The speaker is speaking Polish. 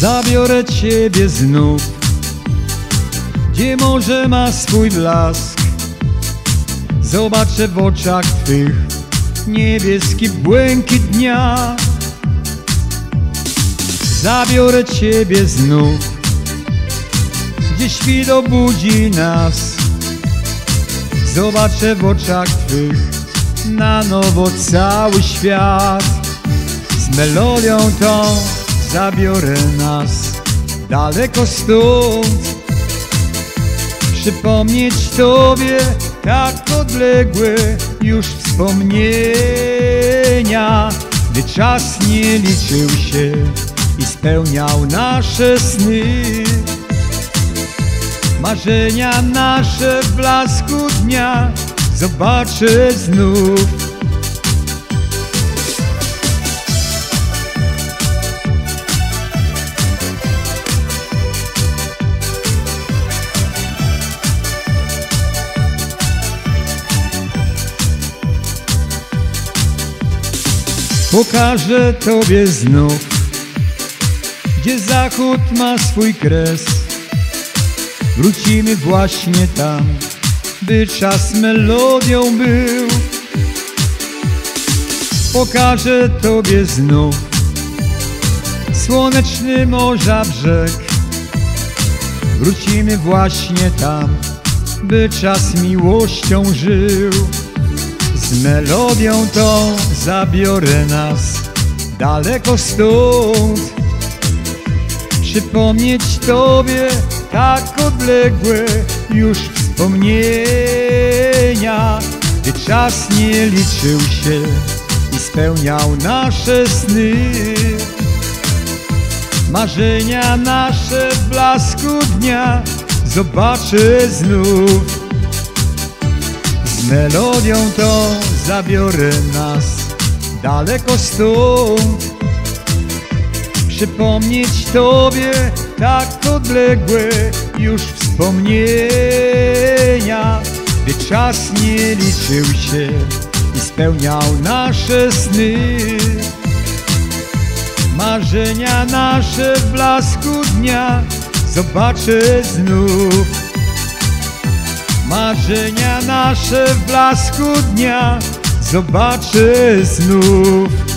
Zabiorę ciebie znów Gdzie morze ma swój blask. Zobaczę w oczach twych Niebieski błękit dnia. Zabiorę ciebie znów Gdzie świt obudzi nas. Zobaczę w oczach twych Na nowo cały świat Z melodią tą zabiorę nas daleko stąd. Przypomnieć Tobie tak odległe już wspomnienia Gdy czas nie liczył się i spełniał nasze sny. Marzenia nasze w blasku dnia zobaczę znów Pokażę Tobie znów, gdzie zachód ma swój kres. Wrócimy właśnie tam, by czas melodią był. Pokażę Tobie znów słoneczny morza brzeg. Wrócimy właśnie tam, by czas miłością żył. Z melodią tą zabiorę nas daleko stąd. Przypomnieć Tobie tak odległe już wspomnienia Gdy czas nie liczył się i spełniał nasze sny. Marzenia nasze w blasku dnia zobaczę znów melodią tą zabiorę nas daleko stąd. Przypomnieć Tobie tak odległe już wspomnienia Gdy czas nie liczył się i spełniał nasze sny. Marzenia nasze w blasku dnia zobaczę znów. Marzenia nasze w blasku dnia zobaczę znów